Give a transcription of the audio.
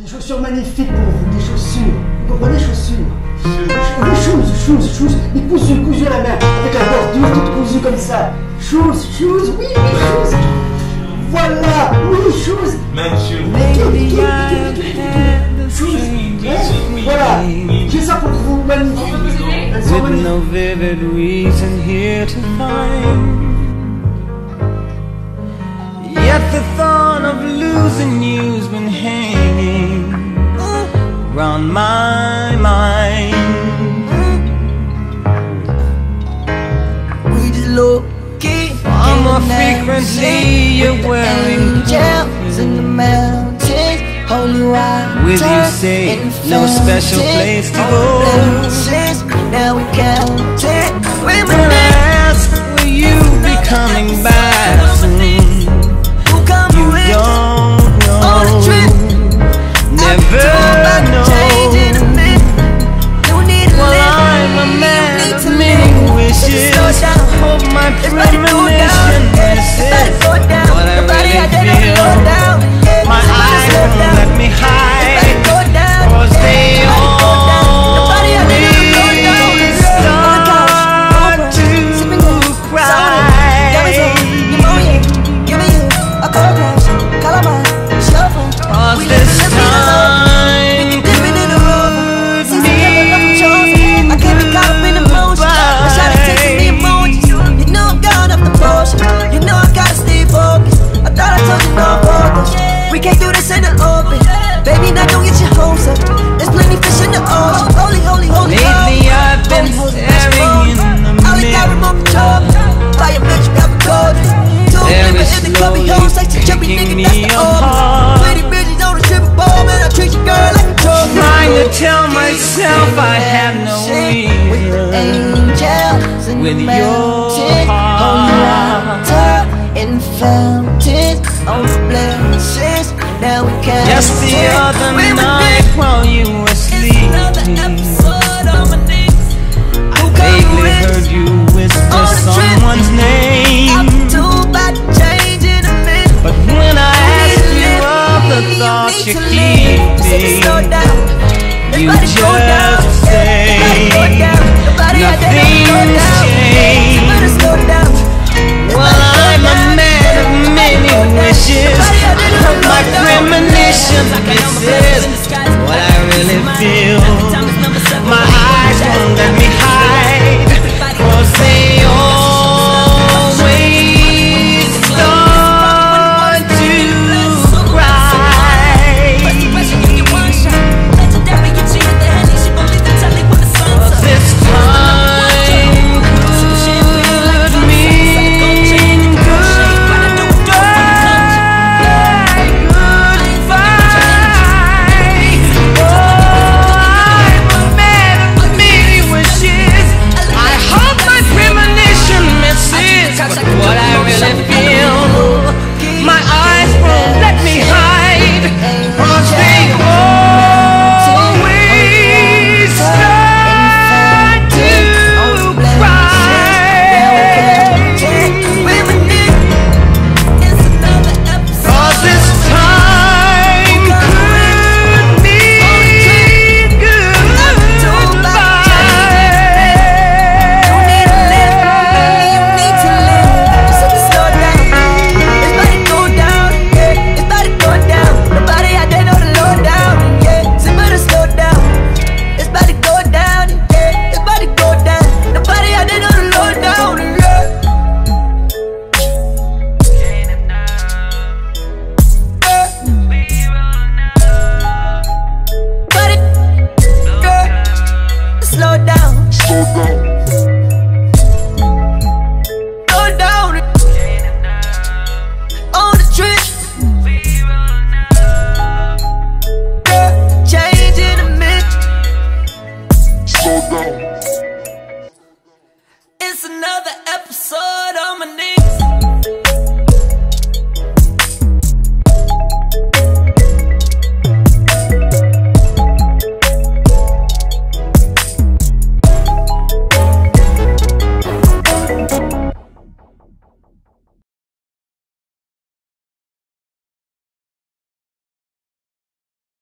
Des chaussures magnifiques pour vous, des chaussures. Vous comprenez, chaussures? Des choses, choses, choses. Et cousues, cousues à la main, avec la bordure toute cousue comme ça. Choses, choses, oui, oui, choses. Voilà, oui, choses. Voilà, j'ai ça pour vous, magnifique. With no vivid reason here to find looking I'm a frequency you're wearing Angels in the mountains. Holy water With you say No special place to go? Now we count it. Where else will you be coming back? time. It's not even tell myself I have no reason with your heart. And fountains on blessings now we can't Just the other you just say nothing's changed.